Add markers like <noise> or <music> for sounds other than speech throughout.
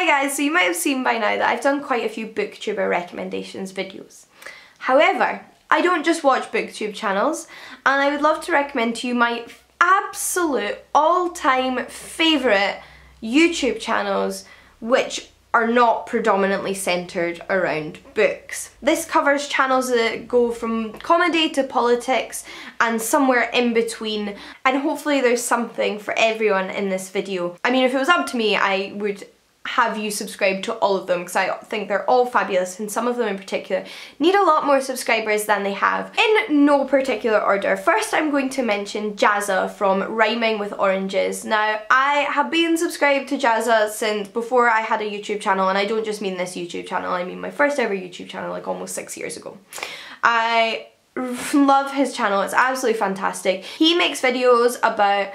Hi guys, so you might have seen by now that I've done quite a few booktuber recommendations videos. However, I don't just watch booktube channels and I would love to recommend to you my absolute all-time favourite YouTube channels which are not predominantly centred around books. This covers channels that go from comedy to politics and somewhere in between and hopefully there's something for everyone in this video. I mean if it was up to me I would have you subscribed to all of them because I think they're all fabulous and some of them in particular need a lot more subscribers than they have. In no particular order, first I'm going to mention Jazza from Rhyming with Oranges. Now I have been subscribed to Jazza since before I had a YouTube channel and I don't just mean this YouTube channel, I mean my first ever YouTube channel like almost six years ago. I love his channel, it's absolutely fantastic. He makes videos about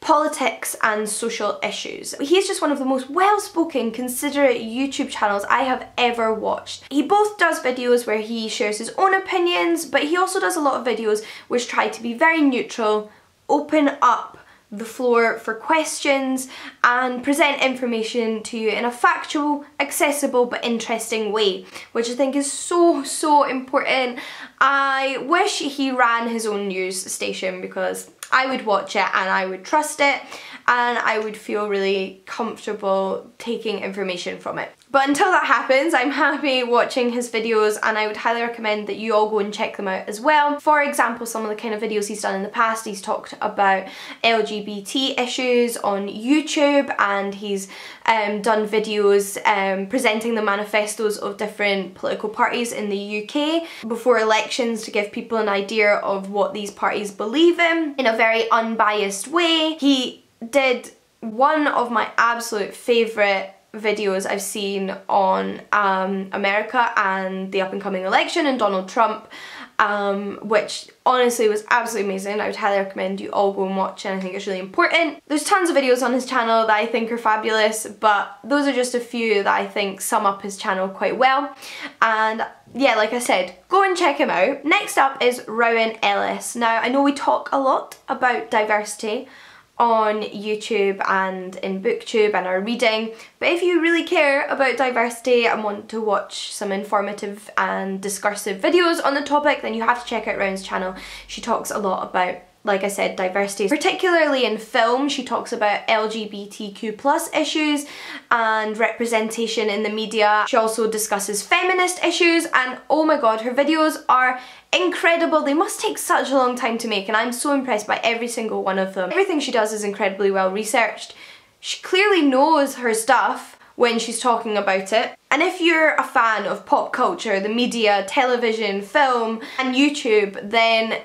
politics and social issues. He's just one of the most well-spoken, considerate YouTube channels I have ever watched. He both does videos where he shares his own opinions, but he also does a lot of videos which try to be very neutral, open up the floor for questions and present information to you in a factual, accessible but interesting way, which I think is so, so important. I wish he ran his own news station because I would watch it and I would trust it and I would feel really comfortable taking information from it. But until that happens, I'm happy watching his videos and I would highly recommend that you all go and check them out as well. For example, some of the kind of videos he's done in the past, he's talked about LGBT issues on YouTube and he's um, done videos um, presenting the manifestos of different political parties in the UK before elections to give people an idea of what these parties believe in in a very unbiased way. He did one of my absolute favourite videos I've seen on um, America and the up and coming election and Donald Trump um, which honestly was absolutely amazing. I would highly recommend you all go and watch and I think it's really important. There's tons of videos on his channel that I think are fabulous but those are just a few that I think sum up his channel quite well and yeah, like I said, go and check him out. Next up is Rowan Ellis. Now, I know we talk a lot about diversity on YouTube and in booktube and are reading but if you really care about diversity and want to watch some informative and discursive videos on the topic then you have to check out Rowan's channel. She talks a lot about like I said, diversity, particularly in film. She talks about LGBTQ plus issues and representation in the media. She also discusses feminist issues and oh my god, her videos are incredible. They must take such a long time to make and I'm so impressed by every single one of them. Everything she does is incredibly well researched. She clearly knows her stuff when she's talking about it. And if you're a fan of pop culture, the media, television, film and YouTube, then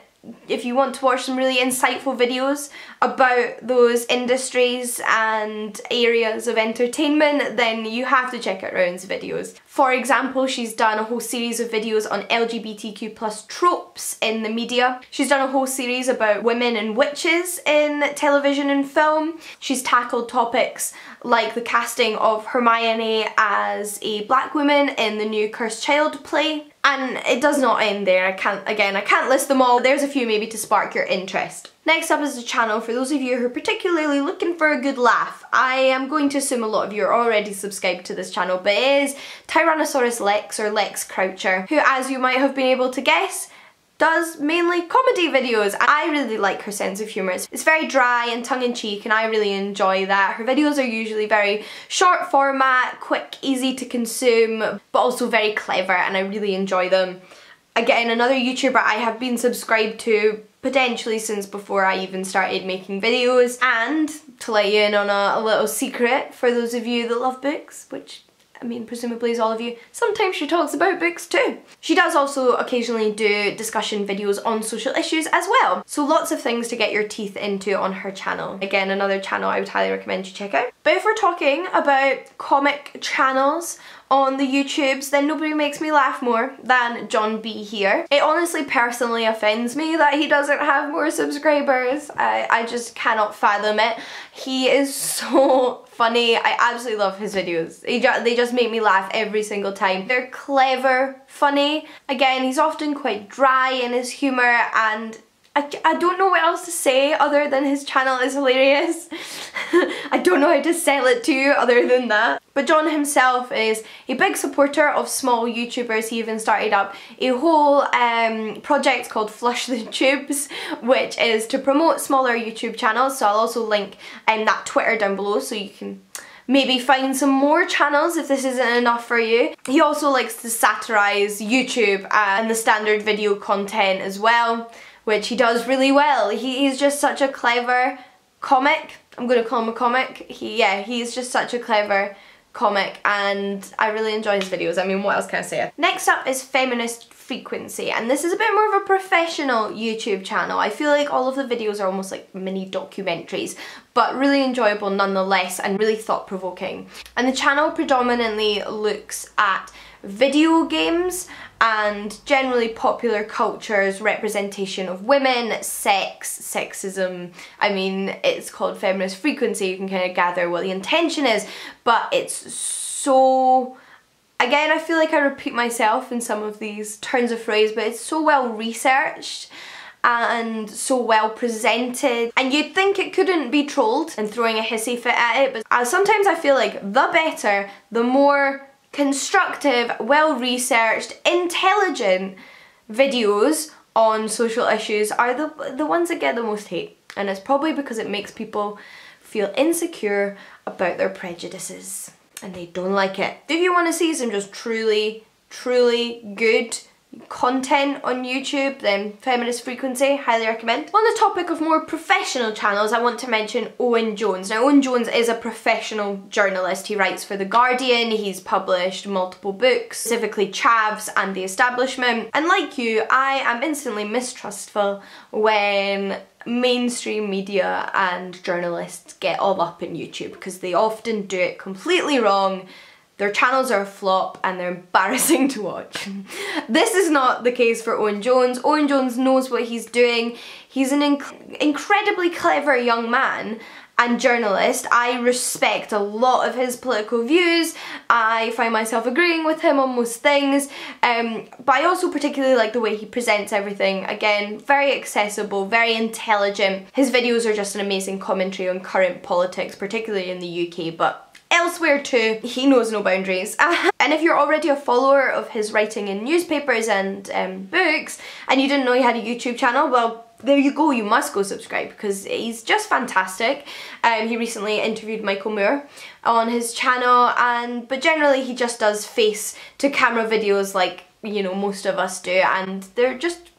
if you want to watch some really insightful videos about those industries and areas of entertainment then you have to check out Rowan's videos. For example she's done a whole series of videos on LGBTQ plus tropes in the media. She's done a whole series about women and witches in television and film. She's tackled topics like the casting of Hermione as a black woman in the new Cursed Child play and it does not end there. I can't, again, I can't list them all. There's a few maybe to spark your interest. Next up is the channel for those of you who are particularly looking for a good laugh. I am going to assume a lot of you are already subscribed to this channel, but it is Tyrannosaurus Lex or Lex Croucher, who as you might have been able to guess, does mainly comedy videos. I really like her sense of humour. It's very dry and tongue-in-cheek and I really enjoy that. Her videos are usually very short format, quick, easy to consume, but also very clever and I really enjoy them. Again, another YouTuber I have been subscribed to potentially since before I even started making videos and to let you in on a, a little secret for those of you that love books, which I mean, presumably as all of you, sometimes she talks about books too. She does also occasionally do discussion videos on social issues as well. So lots of things to get your teeth into on her channel. Again, another channel I would highly recommend you check out. But if we're talking about comic channels, on the YouTubes, then nobody makes me laugh more than JonBeHere. It honestly personally offends me that he doesn't have more subscribers. I, I just cannot fathom it. He is <laughs> so funny. I absolutely love his videos. Ju they just make me laugh every single time. They're clever, funny. Again, he's often quite dry in his humour and I, don't know what else to say other than his channel is hilarious. <laughs> I don't know how to sell it to you other than that. But John himself is a big supporter of small YouTubers. He even started up a whole um, project called Flush the <laughs> Tubes, which is to promote smaller YouTube channels. So I'll also link um, that Twitter down below so you can maybe find some more channels if this isn't enough for you. He also likes to satirise YouTube and the standard video content as well which he does really well. He, he's just such a clever comic. I'm going to call him a comic. He, yeah, he's just such a clever comic and I really enjoy his videos. I mean, what else can I say? Next up is Feminist Frequency and this is a bit more of a professional YouTube channel. I feel like all of the videos are almost like mini documentaries but really enjoyable nonetheless and really thought-provoking. And the channel predominantly looks at video games and generally popular culture's representation of women, sex, sexism. I mean, it's called feminist frequency, you can kind of gather what the intention is, but it's so... Again, I feel like I repeat myself in some of these turns of phrase, but it's so well researched and so well presented and you'd think it couldn't be trolled and throwing a hissy fit at it but sometimes I feel like the better the more constructive, well-researched, intelligent videos on social issues are the, the ones that get the most hate. And it's probably because it makes people feel insecure about their prejudices and they don't like it. If you want to see some just truly, truly good content on YouTube, then Feminist Frequency, highly recommend. On the topic of more professional channels, I want to mention Owen Jones. Now, Owen Jones is a professional journalist. He writes for The Guardian, he's published multiple books, specifically Chavs and The Establishment. And like you, I am instantly mistrustful when mainstream media and journalists get all up in YouTube because they often do it completely wrong their channels are a flop and they're embarrassing to watch. this is not the case for Owen Jones. Owen Jones knows what he's doing. He's an inc incredibly clever young man and journalist. I respect a lot of his political views. I find myself agreeing with him on most things. Um, but I also particularly like the way he presents everything. Again, very accessible, very intelligent. His videos are just an amazing commentary on current politics, particularly in the UK, but Elsewhere too, he knows no boundaries. <laughs> and if you're already a follower of his writing in newspapers and um, books, and you didn't know he had a YouTube channel, well, there you go, you must go subscribe because he's just fantastic. Um, he recently interviewed Michael Moore on his channel and but generally he just does face to camera videos like you know most of us do and they're just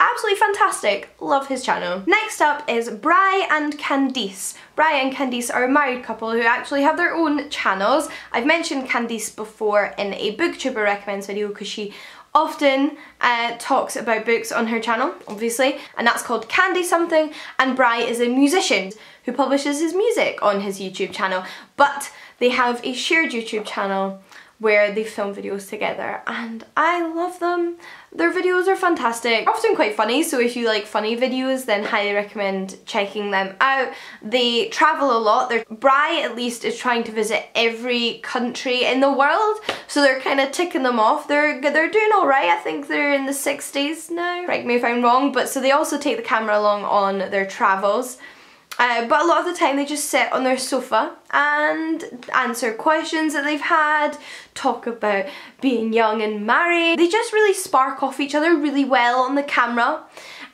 absolutely fantastic. Love his channel. Next up is Bry and Candice. Bry and Candice are a married couple who actually have their own channels. I've mentioned Candice before in a booktuber recommends video because she often uh, talks about books on her channel, obviously, and that's called Candy Something, and Bry is a musician who publishes his music on his YouTube channel, but they have a shared YouTube channel where they film videos together and I love them. Their videos are fantastic, often quite funny so if you like funny videos then highly recommend checking them out. They travel a lot, their Bry at least is trying to visit every country in the world so they're kind of ticking them off. They're, they're doing alright, I think they're in the 60s now, correct me if I'm wrong, but so they also take the camera along on their travels. Uh, but a lot of the time they just sit on their sofa and answer questions that they've had, talk about being young and married. They just really spark off each other really well on the camera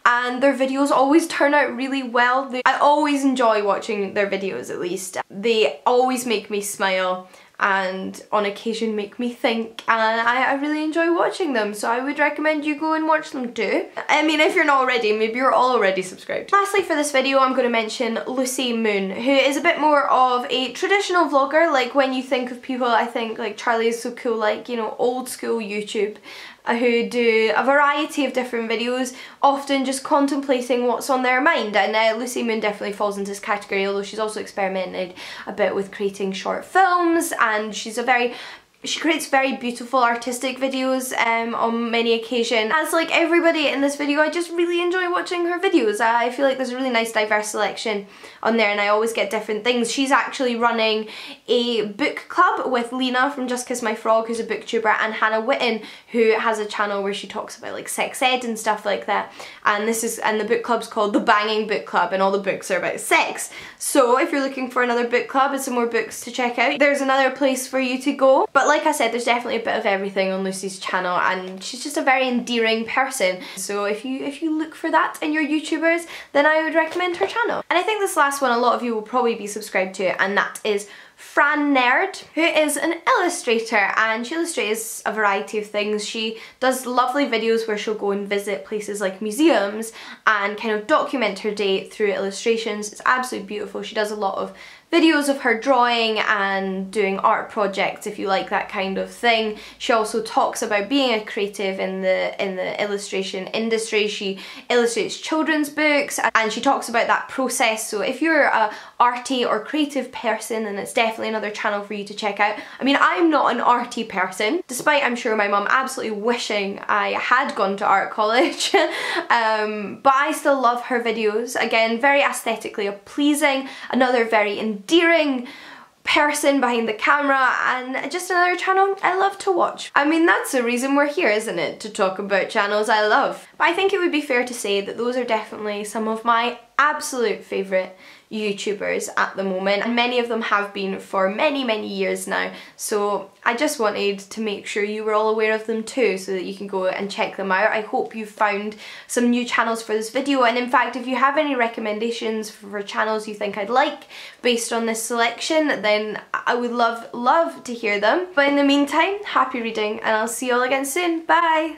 and their videos always turn out really well. I always enjoy watching their videos at least. They always make me smile and on occasion make me think and I, I, really enjoy watching them so I would recommend you go and watch them too. I mean if you're not already, maybe you're already subscribed. Lastly for this video I'm going to mention Lucy Moon who is a bit more of a traditional vlogger like when you think of people I think like Charlie is so cool like you know old school YouTube who do a variety of different videos, often just contemplating what's on their mind. And uh, Lucy Moon definitely falls into this category, although she's also experimented a bit with creating short films, and she's a very she creates very beautiful artistic videos um, on many occasions. As like everybody in this video, I just really enjoy watching her videos. I feel like there's a really nice diverse selection on there and I always get different things. She's actually running a book club with Leena from Just Kiss My Frog, who's a booktuber, and Hannah Witton, who has a channel where she talks about like sex ed and stuff like that. And this is and the book club's called The Banging Book Club and all the books are about sex. So if you're looking for another book club and some more books to check out, there's another place for you to go. But like I said, there's definitely a bit of everything on Lucy's channel and she's just a very endearing person. So if you if you look for that in your YouTubers, then I would recommend her channel. And I think this last one a lot of you will probably be subscribed to and that is Frannerd, who is an illustrator and she illustrates a variety of things. She does lovely videos where she'll go and visit places like museums and kind of document her day through illustrations. It's absolutely beautiful. She does a lot of videos of her drawing and doing art projects if you like that kind of thing. She also talks about being a creative in the in the illustration industry. She illustrates children's books and she talks about that process. So if you're a arty or creative person then it's definitely another channel for you to check out. I mean I'm not an arty person despite I'm sure my mum absolutely wishing I had gone to art college <laughs> um, but I still love her videos. Again very aesthetically pleasing, another very endearing person behind the camera and just another channel I love to watch. I mean that's the reason we're here isn't it? To talk about channels I love. But I think it would be fair to say that those are definitely some of my absolute favourite YouTubers at the moment. And many of them have been for many many years now. So I just wanted to make sure you were all aware of them too so that you can go and check them out. I hope you found some new channels for this video. And in fact if you have any recommendations for channels you think I'd like based on this selection then I would love love to hear them. But in the meantime happy reading and I'll see you all again soon. Bye